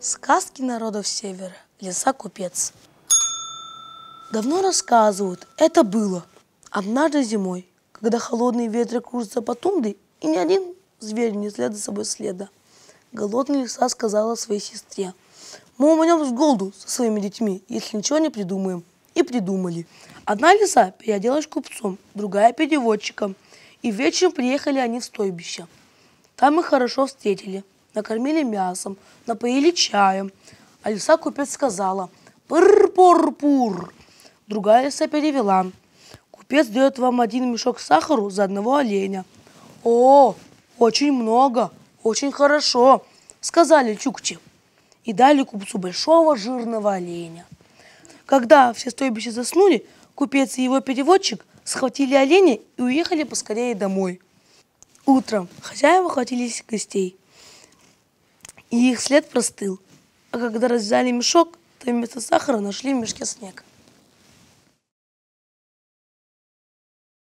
Сказки народов севера. Леса купец. Давно рассказывают, это было. Однажды зимой, когда холодные ветры кружатся по тундре, и ни один зверь не след за собой следа. Голодная лиса сказала своей сестре, мы умрем с голоду со своими детьми, если ничего не придумаем. И придумали. Одна лиса переоделась купцом, другая переводчиком. И вечером приехали они в стойбище. Там их хорошо встретили, накормили мясом, напоили чаем. А лиса купец сказала «Пыр-пур-пур». Другая лиса перевела «Купец дает вам один мешок сахару за одного оленя». «О, очень много, очень хорошо», сказали чукчи. И дали купцу большого жирного оленя. Когда все стойбища заснули, купец и его переводчик схватили оленя и уехали поскорее домой. Утром хозяева хватились гостей, и их след простыл. А когда развязали мешок, то вместо сахара нашли в мешке снег.